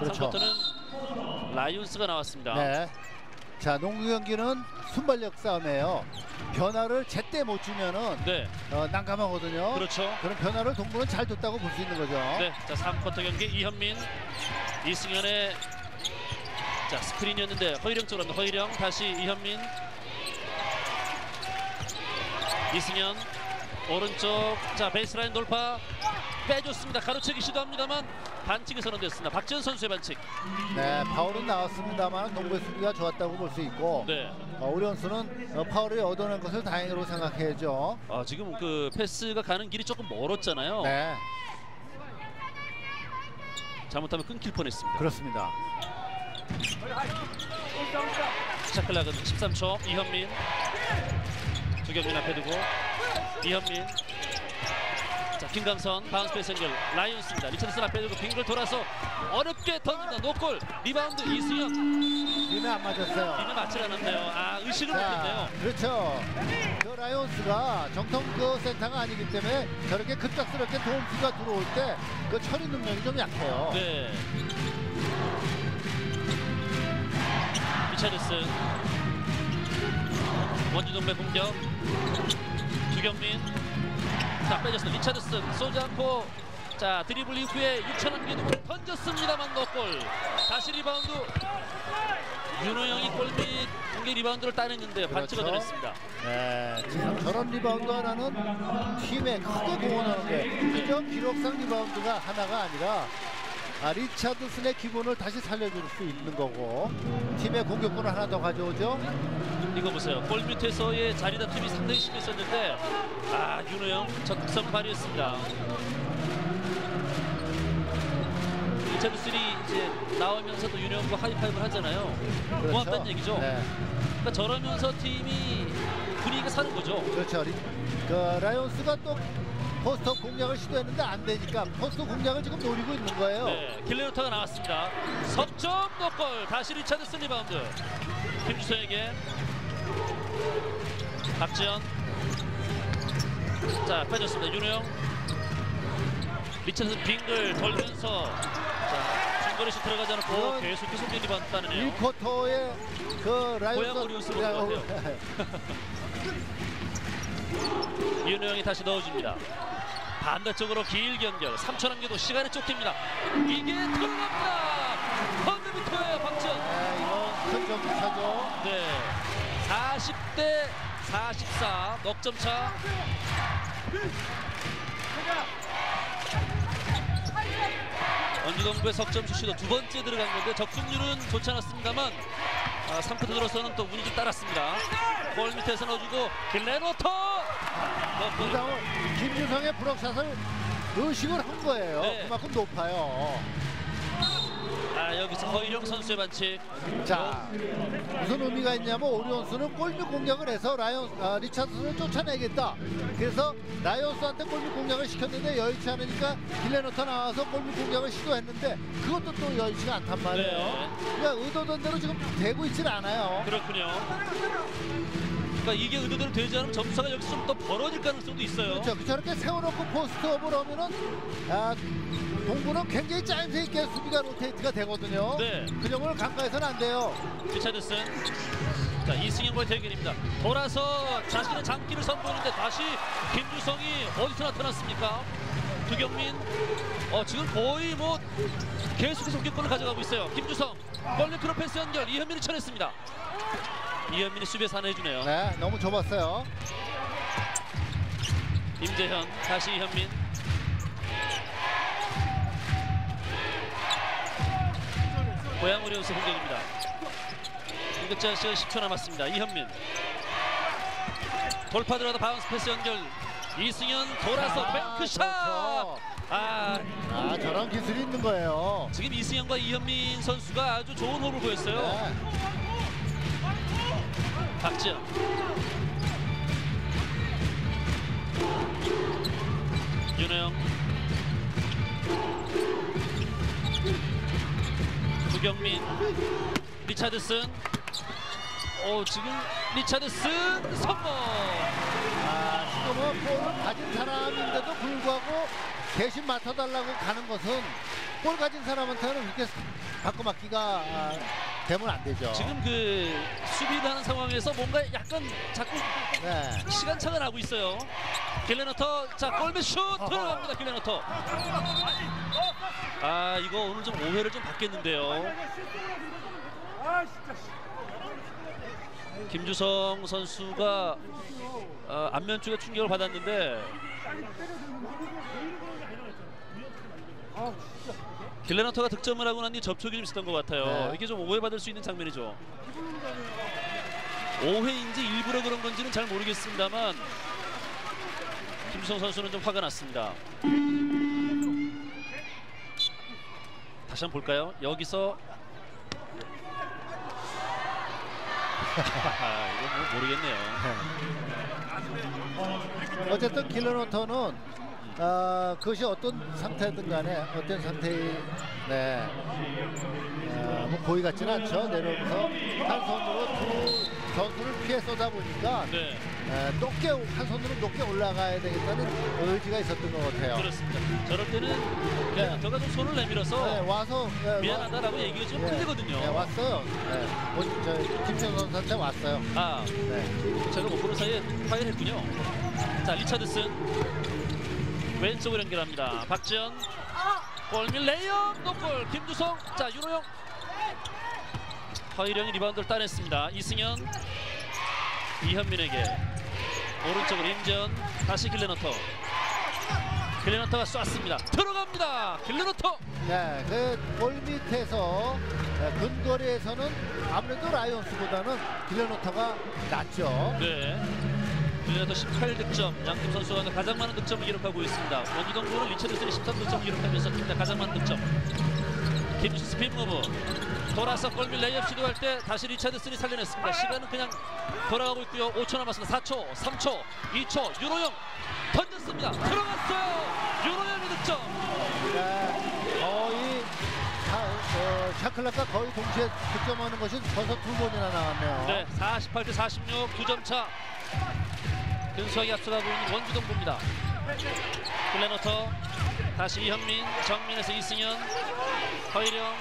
그렇죠. 3쿼터는 라이온스가 나왔습니다. 네. 자, 농구 경기는 순발력 싸움이에요. 변화를 제때 못 주면은 네, 어, 난감하거든요. 그렇죠. 그런 변화를 동부는 잘 줬다고 볼 수 있는 거죠. 네, 자 3쿼터 경기 이현민, 이승현의 자 스크린이었는데 허일영 쪽으로 합니다. 허일영 다시 이현민, 이승현 오른쪽 자 베이스라인 돌파 빼줬습니다. 가로채기 시도합니다만 반칙이 선언됐습니다. 박지현 선수의 반칙. 네, 파울은 나왔습니다만 농구의 수비가 좋았다고 볼 수 있고 네. 어, 우리원수는 어, 파울을 얻어낸 것을 다행으로 생각해야죠. 아, 지금 그 패스가 가는 길이 조금 멀었잖아요. 네, 잘못하면 끊길 뻔했습니다. 그렇습니다. 샤클락은 13초 이현민 두경민 앞에 두고 이현민 자 김강선 바운스 패스 연결. 라이온스입니다. 리처드슨 앞에 두고 빙글 돌아서 어렵게 던진다. 노골. 리바운드 이승현 힘에 안 맞았어요. 힘이 맞질 않았네요. 아 의식을 자, 못했네요. 그렇죠. 그 라이온스가 정통 그 센터가 아니기 때문에 저렇게 급작스럽게 도움수비가 들어올 때 그 처리 능력이 좀 약해요. 네. 리차드슨. 원주동배 공격 두경민. 자 빼졌어 리차드슨 쏘지 않고. 자 드리블 이후에 6천 한개 두고 던졌습니다만 노골. 다시 리바운드. 윤호영이 골밑 공격 리바운드를 따냈는데 반칙을 그렇죠. 얻어냈습니다. 네, 저런 리바운드 하나는 팀에 크게 공헌하는 게 그저 기록상 리바운드가 하나가 아니라 아, 리차드슨의 기본을 다시 살려줄 수 있는 거고 팀의 공격권을 하나 더 가져오죠. 이거 보세요. 골 밑에서의 자리 다툼이 상당히 심했었는데 아 윤호영 적극성 발휘했습니다. 리차드슨이 이제 나오면서도 윤호영과 하이파이브를 하잖아요. 고맙다는 얘기죠. 네, 그러니까 저러면서 팀이 분위기가 사는 거죠. 그렇죠. 리, 그 라이온스가 또 포스트 공략을 시도했는데 안 되니까 포스트 공략을 지금 노리고 있는 거예요. 네, 길렌워터가 나왔습니다. 석점 노골 다시 리차드슨 리바운드. 김주성에게 박지현 자 빼줬습니다. 윤호영. 리차드슨 빙글 돌면서 자 중거리 슛 들어가지 않고 계속해서 리바운드 따내네요 1쿼터에 그 고양 오리온스 본것 윤호영이 다시 넣어줍니다. 반대쪽으로 길게 연결 3천 한개도 시간에 쫓깁니다. 이게 들어갑니다. 펀드미터예요 박지현. 네, 이건 큰 점수차죠. 네, 40대 44 넉점 차. 원주동부의 석점 슛이 두 번째 들어간 건데 적중률은 좋지 않았습니다만 아, 3쿼터 들어서는 또 운이 좀 따랐습니다. 골 밑에서 넣어주고 길레노터 그 다음에 김주성의 브럭샷을 의식을 한 거예요. 네. 그만큼 높아요. 아 여기서 허일영 선수의 반칙 자, 무슨 의미가 있냐면 오리온스는 골밑 공략을 해서 라이온 아, 리차드슨을 쫓아내겠다. 그래서 라이온스한테 골밑 공략을 시켰는데 여의치 않으니까 길레노터 나와서 골밑 공략을 시도했는데 그것도 또 여의치가 않단 말이에요. 네. 그러니까 의도된 대로 지금 되고 있질 않아요. 그렇군요. 그러니까 이게 의도대로 되지 않으면 점수가 여기서 좀 더 벌어질 가능성도 있어요. 그렇죠. 저렇게 세워놓고 포스트업을 하면은 아, 동부는 굉장히 짜임새 있게 수비가 로테이트가 되거든요. 네. 그 점을 간과해서는 안 돼요. 리차드슨 자 이승현과의 대결입니다. 돌아서 자신의 장기를 선보이는데 다시 김주성이 어디서 나타났습니까? 두경민 어 지금 거의 뭐 계속해서 공격권을 가져가고 있어요. 김주성 멀리 크로스 패스 연결 이현민이 쳐냈습니다. 이현민이 수비에서 하나 해주네요. 네, 너무 좁았어요. 임재현 다시 이현민 고양 오리온스 공격입니다. 공격자 시간 10초 남았습니다. 이현민 돌파 들어가다 바운스 패스 연결 이승현 돌아서 아, 뱅크샷 그렇죠. 아 아, 저런 기술이 있는 거예요. 지금 이승현과 이현민 선수가 아주 좋은 호흡을 보였어요. 네. 박지현. 윤호영. 두경민. 리차드슨. 오 지금 리차드슨 성공! 아, 지금은 볼을 가진 사람인데도 불구하고 대신 맡아달라고 가는 것은 볼 가진 사람한테는 이렇게 바꿔 맞기가 아, 되면 안 되죠. 지금 그 수비하는 상황에서 뭔가 약간 자꾸 네. 시간차가 나고 있어요. 길레너터 자 골밑 슛 들어갑니다. 길레너터. 아 이거 오늘 좀 오해를 좀 받겠는데요. 김주성 선수가 어, 안면 쪽에 충격을 받았는데 길레너터가 득점을 하고 난뒤 접촉이 좀 있었던 것 같아요. 네. 이게 좀 오해받을 수 있는 장면이죠. 오해인지 일부러 그런 건지는 잘 모르겠습니다만 김주성 선수는 좀 화가 났습니다. 다시 한번 볼까요? 여기서 아, 이거 뭐 모르겠네요. 어쨌든 길러노터는 아, 그것이 어떤 상태든 간에 어떤 상태의 네. 아, 뭐 고의 같지는 않죠. 내려오면서 한 손으로 두 선수를 피해 쏘다 보니까 네, 에, 높게 한 손으로 높게 올라가야 되겠다는 의지가 있었던 것 같아요. 그렇습니다. 저럴 때는 그냥 저가 좀 손을 내밀어서 네, 와서 네, 와- 미안하다라고 얘기가 좀 네, 틀리거든요. 네, 왔어요. 네, 뭐, 저 김천 선수한테 왔어요. 아, 네. 제가 못 보는 사이에 파울했군요. 자, 리차드슨 왼쪽으로 연결합니다. 박지현 골밑 레이업 노골 김주성 자 윤호영 허일영이 리바운드를 따냈습니다. 이승현 이현민에게 오른쪽으로 임재현 다시 길렌워터 길렌워터가 쐈습니다. 들어갑니다. 길렌워터 네, 그골 밑에서 네, 근거리에서는 아무래도 라이온스보다는 길렌워터가 낫죠. 네. 길렌워터 18득점, 양팀 선수가 가장 많은 득점을 기록하고 있습니다. 원주동부는 리처드슨이 13득점 기록하면서 팀내 가장 많은 득점. 김주성 spin move 돌아서 골밑 레이업 시도할 때 다시 리차드슨이 살려냈습니다. 시간은 그냥 돌아가고 있고요. 5초 남았습니다. 4초, 3초, 2초. 윤호영 던졌습니다. 들어갔어요. 윤호영의 득점. 네, 거의 샤, 어, 샤클락과 거의 동시에 득점하는 것이 벌써 두 번이나 나왔네요. 네, 48대 46, 두 점 차. 근수하게 앞서가고 있는 원주동부입니다. 플레노터 다시 이현민, 정민에서 이승현, 허일영,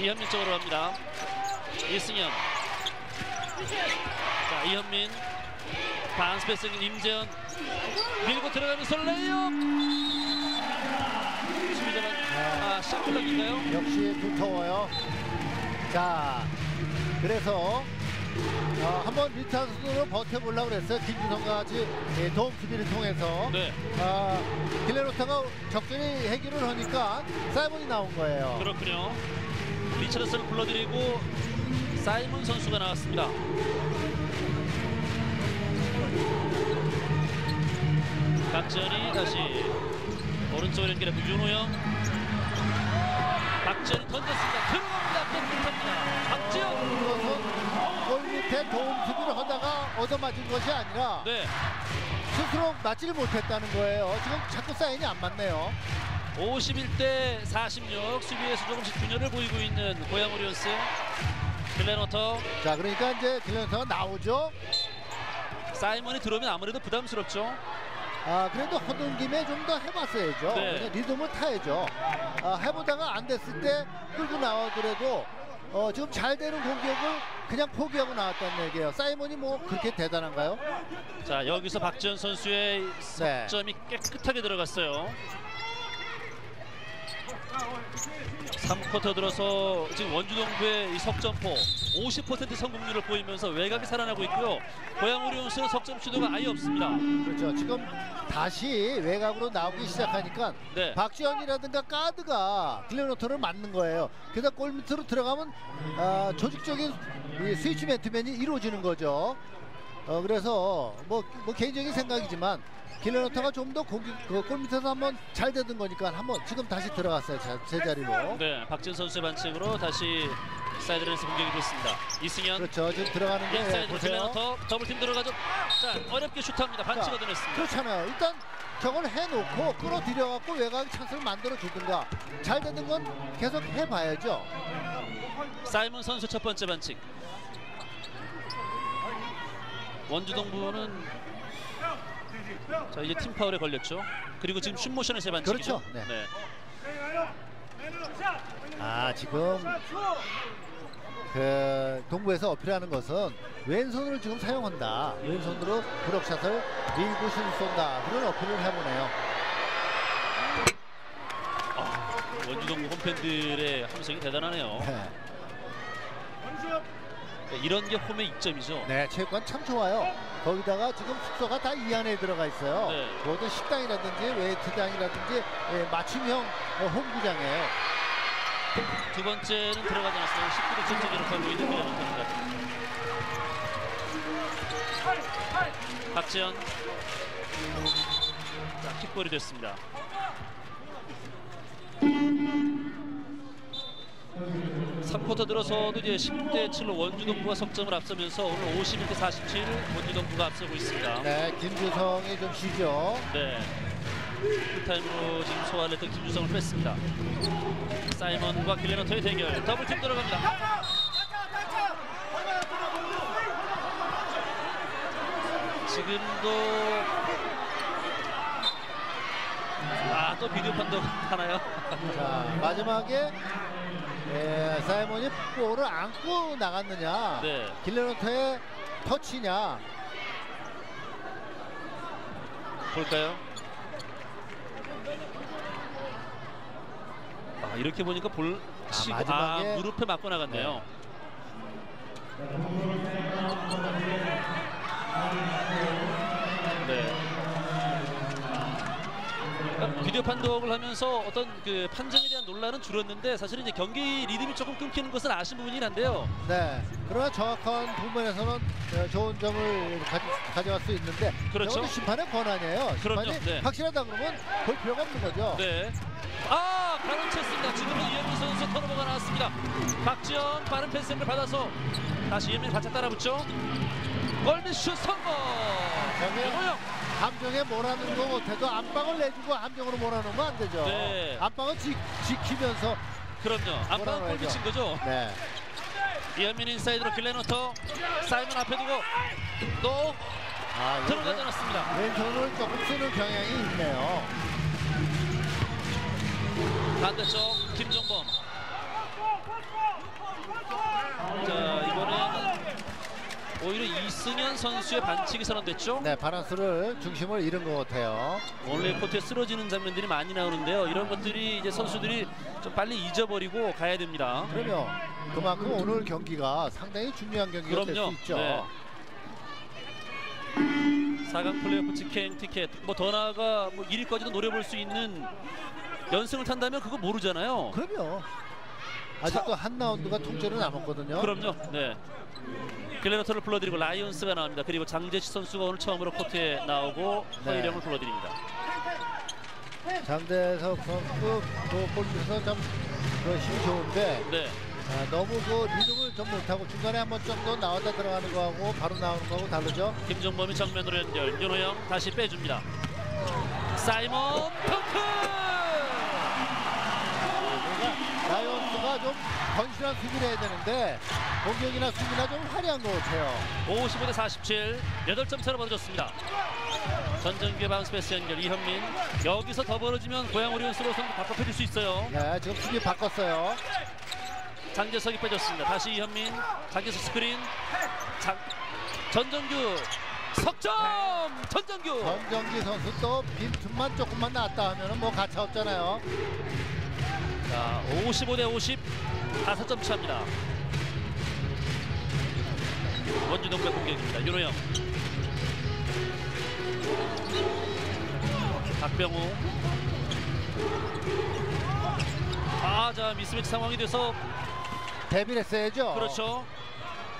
이현민 쪽으로 갑니다. 이승현, 자 이현민, 반스페이스 임재현 밀고 들어가면서 레이업. 수비자가 아 샤클락인가요? 역시 두터워요. 자, 그래서 어, 한번 리타스로 버텨보려고 그랬어요. 김준성과 같이 예, 도움 수비를 통해서. 네. 아, 길레노타가 적절히 해결을 하니까 사이먼이 나온 거예요. 그렇군요. 리처드슨을 불러드리고 사이먼 선수가 나왔습니다. 박지현이 다시 오른쪽으로 연결했고 윤호영 박지현이 던졌습니다. 들어갑니다. 박지현 밑에 도움 수비를 하다가 얻어맞은 것이 아니라 네 스스로 맞지를 못했다는 거예요. 지금 자꾸 사인이 안 맞네요. 51대 46 수비에서 조금씩 균열을 보이고 있는 고양 오리온스 글레노터 자, 그러니까 이제 길레노타가 나오죠. 사이먼이 들어오면 아무래도 부담스럽죠. 아, 그래도 허든 김에 좀 더 해봤어야죠. 네. 리듬을 타야죠. 아, 해보다가 안 됐을 때 끌고 나와더라도 어, 지금 잘 되는 공격을 그냥 포기하고 나왔다는 얘기예요. 사이먼이 뭐 그렇게 대단한가요? 자 여기서 박지현 선수의 네. 점이 깨끗하게 들어갔어요. 3쿼터 들어서 지금 원주동부의 이 석점포 50% 성공률을 보이면서 외곽이 살아나고 있고요. 고양 오리온스는 석점 시도가 아예 없습니다. 그렇죠. 지금 다시 외곽으로 나오기 시작하니까 네. 박지현이라든가 가드가 길레노터를 맞는 거예요. 그래서 골 밑으로 들어가면 아, 조직적인 이 스위치 맨투맨이 이루어지는 거죠. 어, 그래서 뭐, 뭐 개인적인 생각이지만 길레노터가 좀 더 공격 그골 밑에서 한번 잘 되던 거니까 한번 지금 다시 들어갔어요 제, 제자리로. 네, 박지현 선수의 반칙으로 다시 사이드라인에서 공격이 됐습니다. 이승현 그렇죠. 지금 들어가는데 인사이드 보세요. 길레노터 double team 들어가죠. 자 어렵게 슛합니다. 반칙 얻어냈습니다. 그렇잖아요. 일단 저걸 해놓고 끌어들여갖고 외곽 찬스를 만들어 주든가 잘 되는 건 계속 해봐야죠. 사이먼 선수 첫 번째 반칙. 원주동부는 자 이제 팀 파울에 걸렸죠. 그리고 지금 슛 모션에서의 반칙이죠. 그렇죠. 네. 네. 지금 그 동부에서 어필하는 것은 왼손을 지금 사용한다. 왼손으로 브lok샷을 밀고 슛을 쏜다. 그런 어필을 해보네요. 원주동부 홈팬들의 함성이 대단하네요. 네. 네, 이런 게 홈의 이점이죠. 네, 체육관 참 좋아요. 거기다가 지금 숙소가 다 이 안에 들어가 있어요. 네. 모든 식당이라든지 웨이트장이라든지 예, 맞춤형 어, 홈구장이에요. 두 번째는 들어가지 않았어요. 19도 전체 기록하고 있는 빌라노입니다. 박지현. 자, 킥볼이 됐습니다. 3쿼터 들어서도 이제 10대 7로 원주동부가 석점을 앞서면서 오늘 51대 47 원주동부가 앞서고 있습니다. 네, 김주성이 좀 쉬죠. 네. 풀타임으로 지금 소화를 했던 김주성을 뺐습니다. 사이먼과 길레너터의 대결. 더블팀 들어갑니다. 지금도 아 또 비디오 판독 하나요? 자, 마지막에 예, 사이먼이 볼을 안고 나갔느냐, 네. 길레노트의 터치냐. 볼까요? 아 이렇게 보니까 볼 치고 아, 마지막에- 무릎에 맞고 나갔네요. 네. 그러니까 비디오 판독을 하면서 어떤 그 판정에 대한 논란은 줄었는데 사실은 이제 경기 리듬이 조금 끊기는 것은 아쉬운 부분이긴 한데요. 네. 그러나 정확한 부분에서는 어, 좋은 점을 가져, 가져갈 수 있는데 그렇죠. 심판의 권한이에요. 그럼요. 심판이 네. 확실하다 그러면 볼 필요가 없는 거죠. 네. 아, 가로챘습니다. 지금은 이현민 선수 턴오버가 나왔습니다. 박지영 빠른 패스를 받아서 다시 이현민 바짝 따라붙죠. 골밑슛 성공. 윤호영. 함정에 몰아넣는 거 못해도 안방을 내주고 함정으로 몰아넣으면 안 되죠. 네. 안방은 지, 지키면서 그럼요. 안방 뭐라고 골밑인 거죠. 네. 이현민 인사이드로 길레노터 사이먼 앞에 두고 또 아, 들어가지 않았습니다. 왼손을 조금 쓰는 경향이 있네요. 반대쪽 김종범. 자 오히려 이승현 선수의 반칙이 선언됐죠. 네, 바란스를 중심을 잃은 것 같아요. 원래 코트에 쓰러지는 장면들이 많이 나오는데요. 이런 것들이 이제 선수들이 좀 빨리 잊어버리고 가야 됩니다. 그러면 그만큼 오늘 경기가 상당히 중요한 경기가 될 수. 있죠. 네. 4강 플레이오프 직행 티켓 뭐 더 나아가 뭐 1위까지도 노려볼 수 있는 연승을 탄다면 그거 모르잖아요. 그럼요. 아직도 한 라운드가 통째로 남았거든요. 그럼요. 네. 글레너터를 불러드리고 라이온스가 나옵니다. 그리고 장재식 선수가 오늘 처음으로 코트에 나오고 네. 허일영을 불러드립니다. 장대석 선수 좀그 힘이 좋은데 네. 아, 너무 그 리듬을 좀 못하고 중간에 한번 정도 나왔다 들어가는 거하고 바로 나오는 거하고 다르죠. 김종범이 정면으로 연결. 윤호영 다시 빼줍니다. 사이먼 덩크! 그러니까 라이온스가 좀 건실한 수비를 해야 되는데 공격이나 수비나 좀 화려한 것 같아요. 55대 47 8점 차로 벌어졌습니다. 전정규의 bounce pass 연결 이현민 여기서 더 벌어지면 고양 오리온스로 선수 바꿔펴질 수 있어요. 네, 지금 수비 바꿨어요. 장재석이 빼줬습니다. 다시 이현민 장재석 스크린 장, 전정규 석점 전정규 전정기 선수 또 빈틈만 조금만 나왔다 하면 은 뭐 가차 없잖아요. 자 55대 50 5점 차입니다. 원주동의 공격입니다. 윤호영 박병호 아 자 미스매치 상황이 돼서 데뷔를 했어야죠. 그렇죠.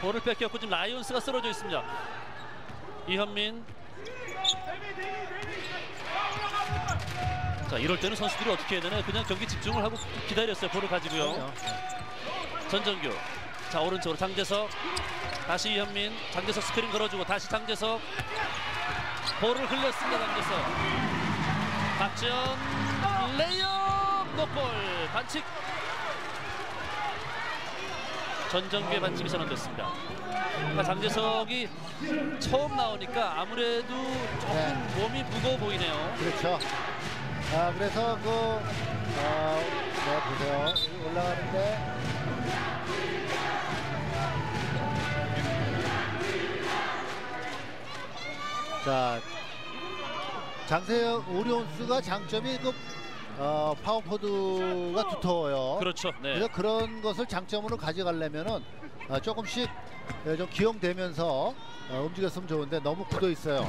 볼을 뺏겼고 지금 라이온스가 쓰러져 있습니다. 이현민. 자 이럴 때는 선수들이 어떻게 해야 되나요? 그냥 경기 집중을 하고 기다렸어요. 볼을 가지고요. 전정규. 자 오른쪽으로 장재석. 다시 이현민. 장재석 스크린 걸어주고 다시 장재석. 볼을 흘렸습니다. 장재석. 박지현 레이업 노골 반칙. 전정규의 반칙이 선언됐습니다. 그러니까 장재석이 처음 나오니까 아무래도 조금 네. 몸이 무거워 보이네요. 그렇죠. 아, 그래서 그, 어, 네, 보세요. 올라가는데. 자, 장세영 오리온스가 장점이 그 어, 파워포워드가 두터워요. 그렇죠. 네. 그래서 그런 것을 장점으로 가져가려면은 어, 조금씩 예, 좀 기용되면서 어, 움직였으면 좋은데 너무 굳어 있어요.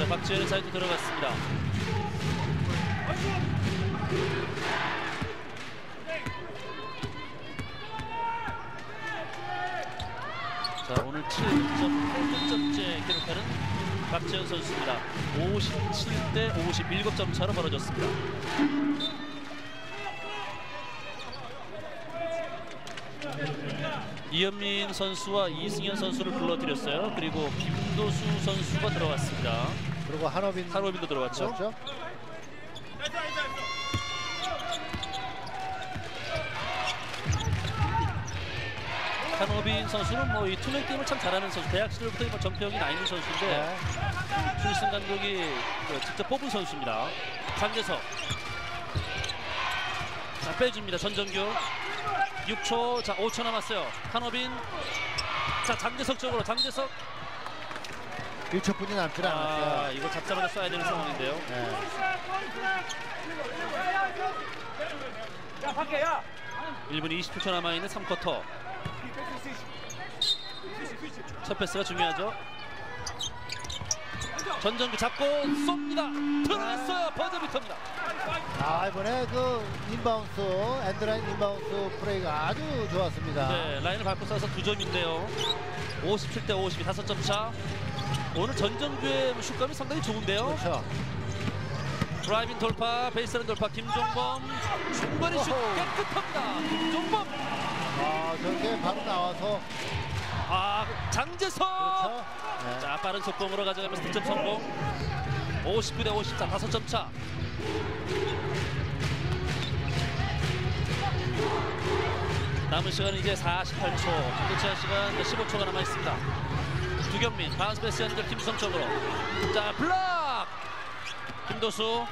자, 박지현의 사이드 들어갔습니다. 자, 오늘 7.8점째 기록하는 박지현 선수입니다. 57대 57점 차로 벌어졌습니다. 이현민 선수와 이승현 선수를 불러드렸어요. 그리고 김도수 선수가 들어왔습니다. 그리고 한어빈 하로빈도 들어왔죠. 그렇죠? 한호빈 선수는 뭐 이 투맨 게임을 참 잘하는 선수. 대학 시절부터 뭐 정평이 나 있는 선수인데 네. 출신 감독이 그 직접 뽑은 선수입니다. 장재석. 자 빼줍니다. 전정규. 6초. 자 5초 남았어요. 한호빈. 자 장재석 쪽으로 장재석. 1초뿐이 남지 아 않았어요. 이거 잡자마자 쏴야 되는 상황인데요. 네. 야 밖에 야 1분 20초 남아 있는 3쿼터. 첫 패스가 중요하죠. 전정규 잡고 쏩니다. 들어갔어요. 버저비터입니다. 아 이번에 그 inbounds 엔드라인 inbounds 플레이가 아주 좋았습니다. 네, 라인을 밟고 쏴서 두 점인데요. 57대 52, 5점 차. 오늘 전정규의 슛감이 상당히 좋은데요. 그렇죠. 드라이빙 돌파, 베이스라인 돌파, 김종범 중거리 슛. 깨끗합니다. 김종범. 아 저렇게 바로 나와서 아, 장재석. 그렇죠. 네. 자, 빠른 속공으로 가져가면서 득점 성공. 59대 54, 5점 차. 남은 시간은 이제 48초. 공격할 시간 15초가 남아 있습니다. 두경민, bounce pass 연결 김성 쪽으로. 자, 블록! 김도수.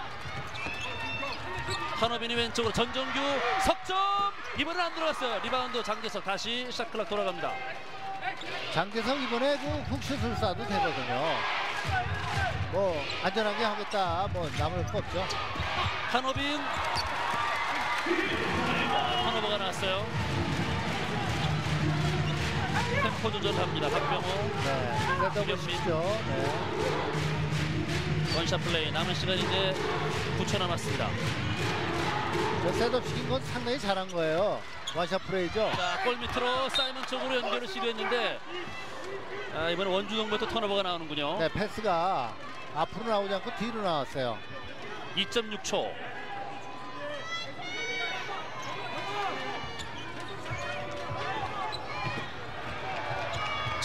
한호빈이 왼쪽으로 전정규 석점 이번엔 안 들어갔어요 리바운드 장재석 다시 shot clock 돌아갑니다 장재석 이번에 그 훅슛을 쏴도 되거든요. 뭐 안전하게 하겠다. 뭐 남을 거 없죠. 한호빈 한호버가 나왔어요 템포 조절합니다 박병호 네. setup을 시키죠. 네. one shot play 남은 시간 이제 9초 남았습니다 저 setup 시킨 건 상당히 잘한 거예요. one shot play죠. 자 골 밑으로 사이먼 쪽으로 연결을 시도했는데 아, 이번에 원주 동부도 턴오버가 나오는군요 네, 패스가 앞으로 나오지 않고 뒤로 나왔어요. 2.6초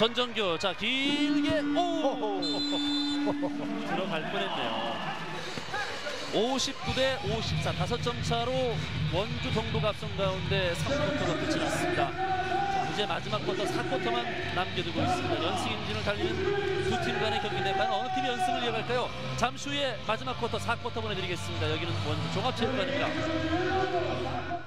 전정규. 자 길게. 오! 들어갈 뻔했네요. 59대 54 5점 차로 원주 동부가 앞선 가운데 3쿼터가 끝이 났습니다. 자, 이제 마지막 쿼터 4쿼터만 남겨두고 있습니다. 연승 행진을 달리는 두 팀 간의 경기인데 과연 어느 팀이 연승을 이어갈까요? 잠시 후에 마지막 쿼터 4쿼터 보내드리겠습니다. 여기는 원주 종합체육관입니다